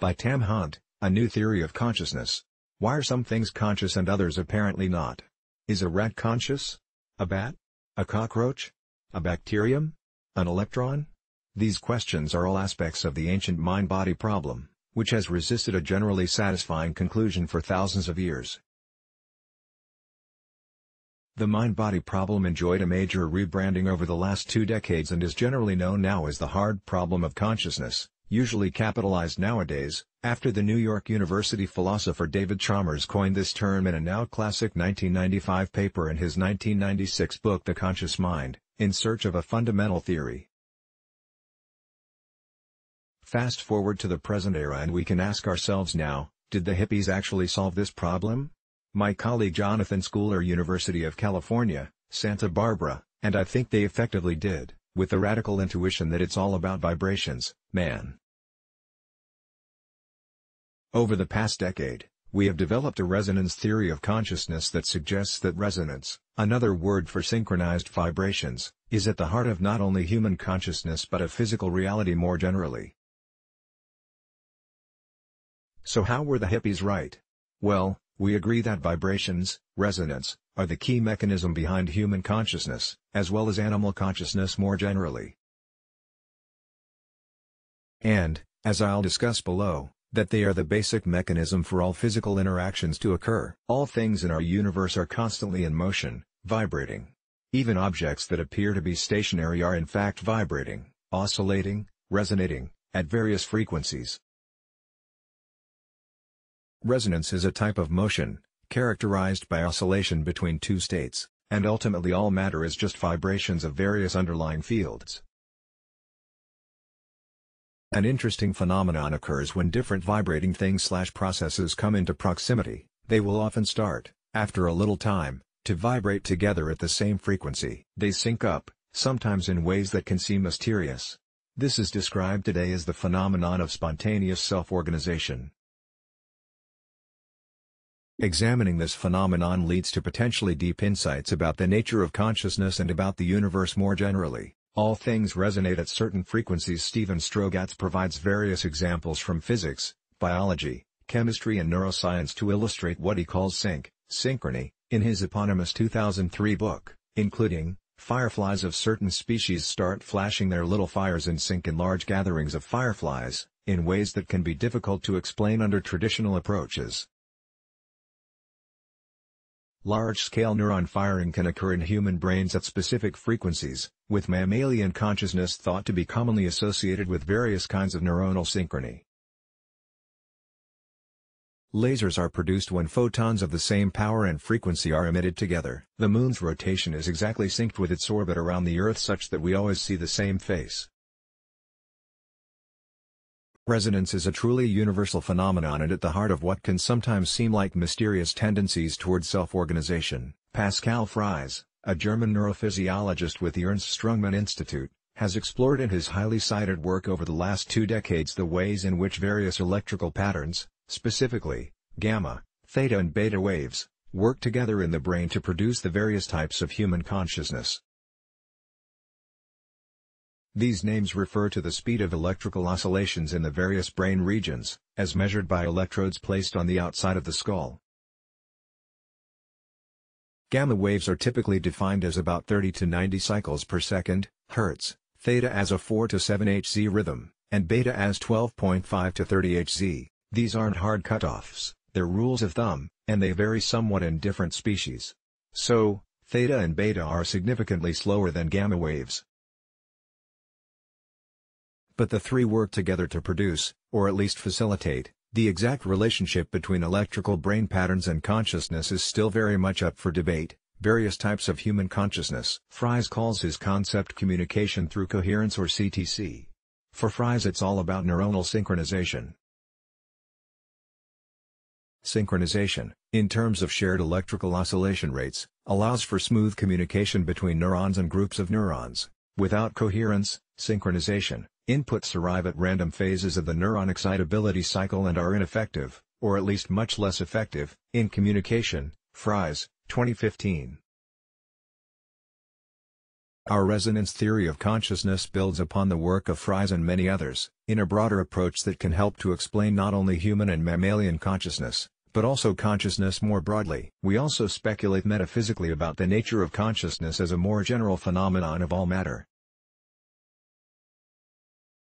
By Tam Hunt, A New Theory of Consciousness. Why are some things conscious and others apparently not? Is a rat conscious? A bat? A cockroach? A bacterium? An electron? These questions are all aspects of the ancient mind-body problem, which has resisted a generally satisfying conclusion for thousands of years. The mind-body problem enjoyed a major rebranding over the last two decades and is generally known now as the hard problem of consciousness, usually capitalized nowadays, after the New York University philosopher David Chalmers coined this term in a now classic 1995 paper in his 1996 book The Conscious Mind, In Search of a Fundamental Theory. Fast forward to the present era and we can ask ourselves now, did the hippies actually solve this problem? My colleague Jonathan Schooler University of California, Santa Barbara, and I think they effectively did, with the radical intuition that it's all about vibrations, man. Over the past decade, we have developed a resonance theory of consciousness that suggests that resonance, another word for synchronized vibrations, is at the heart of not only human consciousness but of physical reality more generally. So how were the hippies right? Well, we agree that vibrations, resonance, are the key mechanism behind human consciousness, as well as animal consciousness more generally. And, as I'll discuss below, that they are the basic mechanism for all physical interactions to occur. All things in our universe are constantly in motion, vibrating. Even objects that appear to be stationary are in fact vibrating, oscillating, resonating, at various frequencies. Resonance is a type of motion, characterized by oscillation between two states, and ultimately all matter is just vibrations of various underlying fields. An interesting phenomenon occurs when different vibrating things slash processes come into proximity, they will often start, after a little time, to vibrate together at the same frequency. They sync up, sometimes in ways that can seem mysterious. This is described today as the phenomenon of spontaneous self-organization. Examining this phenomenon leads to potentially deep insights about the nature of consciousness and about the universe more generally. All things resonate at certain frequencies Stephen Strogatz provides various examples from physics, biology, chemistry and neuroscience to illustrate what he calls sync, synchrony, in his eponymous 2003 book, including, fireflies of certain species start flashing their little fires in sync in large gatherings of fireflies, in ways that can be difficult to explain under traditional approaches. Large-scale neuron firing can occur in human brains at specific frequencies, with mammalian consciousness thought to be commonly associated with various kinds of neuronal synchrony. Lasers are produced when photons of the same power and frequency are emitted together. The Moon's rotation is exactly synced with its orbit around the Earth such that we always see the same face. Resonance is a truly universal phenomenon and at the heart of what can sometimes seem like mysterious tendencies toward self-organization. Pascal Fries, a German neurophysiologist with the Ernst Strungmann Institute, has explored in his highly cited work over the last two decades the ways in which various electrical patterns, specifically, gamma, theta and beta waves, work together in the brain to produce the various types of human consciousness. These names refer to the speed of electrical oscillations in the various brain regions, as measured by electrodes placed on the outside of the skull. Gamma waves are typically defined as about 30 to 90 cycles per second, Hz, theta as a 4 to 7 Hz rhythm, and beta as 12.5 to 30 Hz. These aren't hard cutoffs, they're rules of thumb, and they vary somewhat in different species. So, theta and beta are significantly slower than gamma waves, but the three work together to produce, or at least facilitate, the exact relationship between electrical brain patterns and consciousness is still very much up for debate. Various types of human consciousness. Fries calls his concept communication through coherence or CTC. For Fries it's all about neuronal synchronization. Synchronization, in terms of shared electrical oscillation rates, allows for smooth communication between neurons and groups of neurons. Without coherence, synchronization, Inputs arrive at random phases of the neuron excitability cycle and are ineffective, or at least much less effective, in communication. Fries, 2015. Our resonance theory of consciousness builds upon the work of Fries and many others, in a broader approach that can help to explain not only human and mammalian consciousness, but also consciousness more broadly. We also speculate metaphysically about the nature of consciousness as a more general phenomenon of all matter.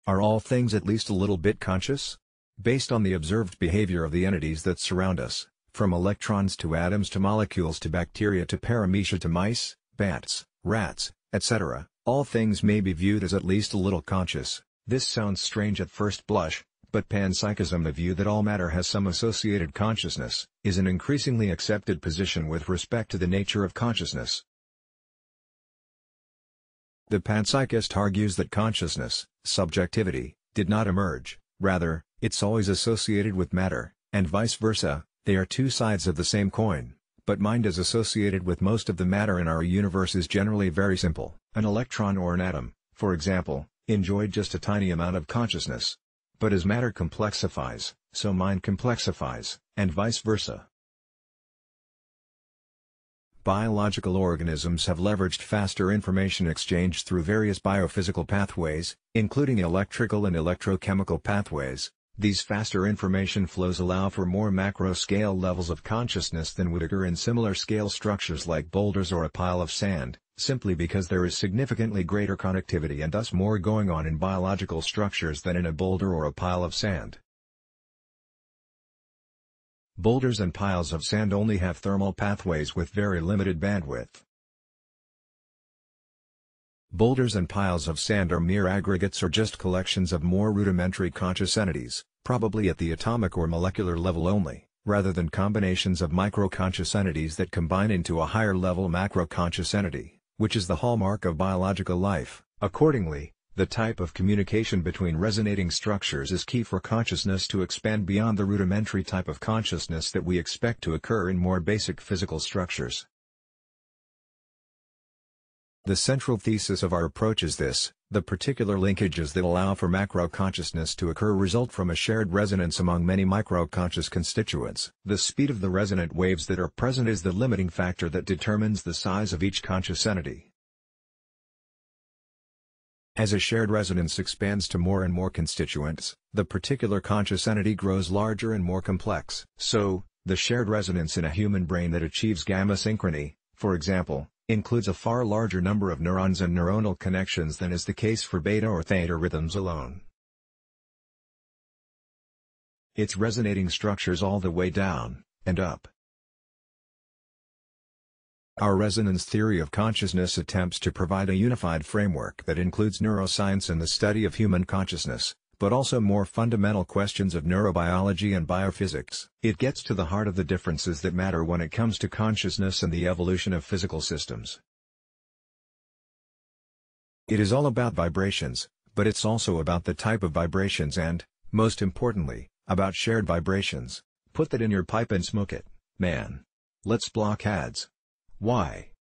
Are all things at least a little bit conscious? Based on the observed behavior of the entities that surround us, from electrons to atoms to molecules to bacteria to paramecia to mice, bats, rats, etc., all things may be viewed as at least a little conscious. This sounds strange at first blush, but panpsychism the view that all matter has some associated consciousness, is an increasingly accepted position with respect to the nature of consciousness. The panpsychist argues that consciousness, subjectivity, did not emerge, rather, it's always associated with matter, and vice versa, they are two sides of the same coin but mind is associated with most of the matter in our universe is generally very simple. An electron or an atom, for example, enjoyed just a tiny amount of consciousness. But as matter complexifies, so mind complexifies, and vice versa. Biological organisms have leveraged faster information exchange through various biophysical pathways, including electrical and electrochemical pathways, these faster information flows allow for more macro-scale levels of consciousness than would occur in similar scale structures like boulders or a pile of sand, simply because there is significantly greater connectivity and thus more going on in biological structures than in a boulder or a pile of sand. Boulders and piles of sand only have thermal pathways with very limited bandwidth. Boulders and piles of sand are mere aggregates or just collections of more rudimentary conscious entities, probably at the atomic or molecular level only, rather than combinations of micro-conscious entities that combine into a higher-level macro-conscious entity, which is the hallmark of biological life. Accordingly, the type of communication between resonating structures is key for consciousness to expand beyond the rudimentary type of consciousness that we expect to occur in more basic physical structures. The central thesis of our approach is this, the particular linkages that allow for macro-consciousness to occur result from a shared resonance among many micro-conscious constituents. The speed of the resonant waves that are present is the limiting factor that determines the size of each conscious entity. As a shared resonance expands to more and more constituents, the particular conscious entity grows larger and more complex. So, the shared resonance in a human brain that achieves gamma synchrony, for example, includes a far larger number of neurons and neuronal connections than is the case for beta or theta rhythms alone. It's resonating structures all the way down, and up. Our resonance theory of consciousness attempts to provide a unified framework that includes neuroscience and the study of human consciousness, but also more fundamental questions of neurobiology and biophysics. It gets to the heart of the differences that matter when it comes to consciousness and the evolution of physical systems. It is all about vibrations, but it's also about the type of vibrations and, most importantly, about shared vibrations. Put that in your pipe and smoke it, man. Let's block ads. Why?